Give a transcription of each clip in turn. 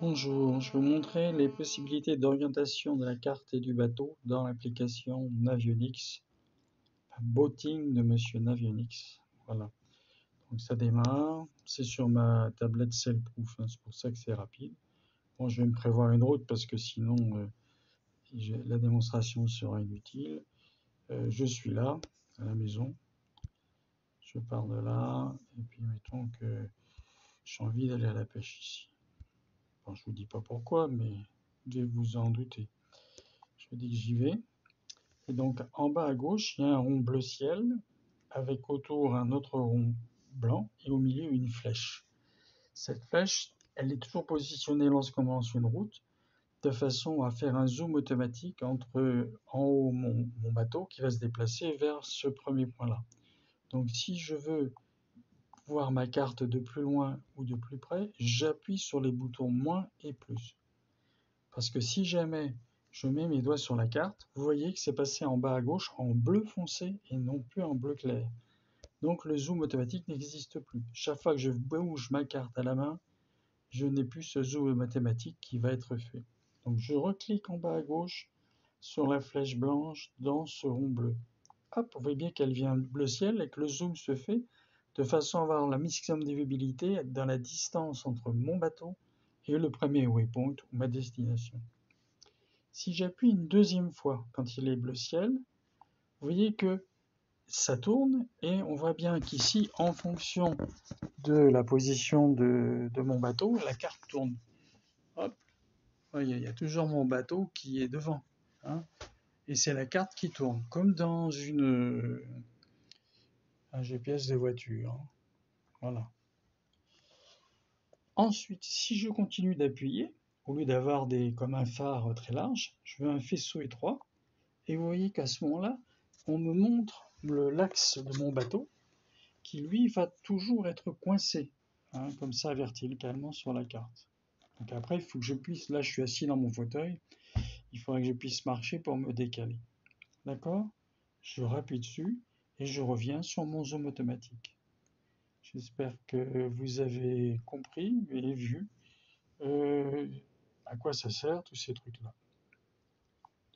Bonjour, je vais vous montrer les possibilités d'orientation de la carte et du bateau dans l'application Navionics, Boating de Monsieur Navionics. Voilà, donc ça démarre, c'est sur ma tablette Cellproof, hein, c'est pour ça que c'est rapide. Bon, je vais me prévoir une route parce que sinon euh, la démonstration sera inutile. Euh, je suis là, à la maison, je pars de là, et puis mettons que j'ai envie d'aller à la pêche ici je vous dis pas pourquoi, mais vous devez vous en douter. Je dis que j'y vais. Et donc en bas à gauche, il y a un rond bleu ciel avec autour un autre rond blanc et au milieu une flèche. Cette flèche, elle est toujours positionnée lorsqu'on lance une route de façon à faire un zoom automatique entre en haut mon, mon bateau qui va se déplacer vers ce premier point-là. Donc si je veux voir ma carte de plus loin ou de plus près, j'appuie sur les boutons moins et plus. Parce que si jamais je mets mes doigts sur la carte, vous voyez que c'est passé en bas à gauche en bleu foncé et non plus en bleu clair. Donc le zoom automatique n'existe plus. Chaque fois que je bouge ma carte à la main, je n'ai plus ce zoom mathématique qui va être fait. Donc je reclique en bas à gauche sur la flèche blanche dans ce rond bleu. Hop, vous voyez bien qu'elle vient bleu ciel et que le zoom se fait de façon à avoir la maximum de visibilité dans la distance entre mon bateau et le premier waypoint ou ma destination. Si j'appuie une deuxième fois quand il est bleu ciel, vous voyez que ça tourne et on voit bien qu'ici, en fonction de la position de, mon bateau, la carte tourne. Hop, il y a toujours mon bateau qui est devant. Hein. et c'est la carte qui tourne, comme dans une, un GPS des voitures. Voilà. Ensuite, si je continue d'appuyer, au lieu d'avoir des comme un phare très large, je veux un faisceau étroit. Et vous voyez qu'à ce moment-là, on me montre l'axe de mon bateau qui lui va toujours être coincé, hein, comme ça verticalement sur la carte. Donc après, il faut que je puisse, là je suis assis dans mon fauteuil, il faudrait que je puisse marcher pour me décaler. D'accord? Je rappuie dessus et je reviens sur mon zoom automatique. J'espère que vous avez compris et vu euh, à quoi ça sert tous ces trucs-là.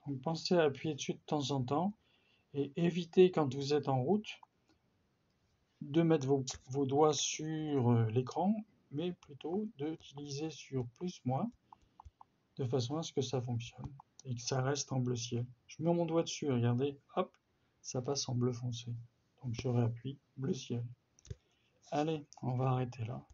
Donc pensez à appuyer dessus de temps en temps et évitez quand vous êtes en route de mettre vos, vos doigts sur euh, l'écran, mais plutôt d'utiliser sur plus moins de façon à ce que ça fonctionne et que ça reste en bleu ciel. Je mets mon doigt dessus, regardez, hop, ça passe en bleu foncé. Donc je réappuie, bleu ciel. Allez, on va arrêter là.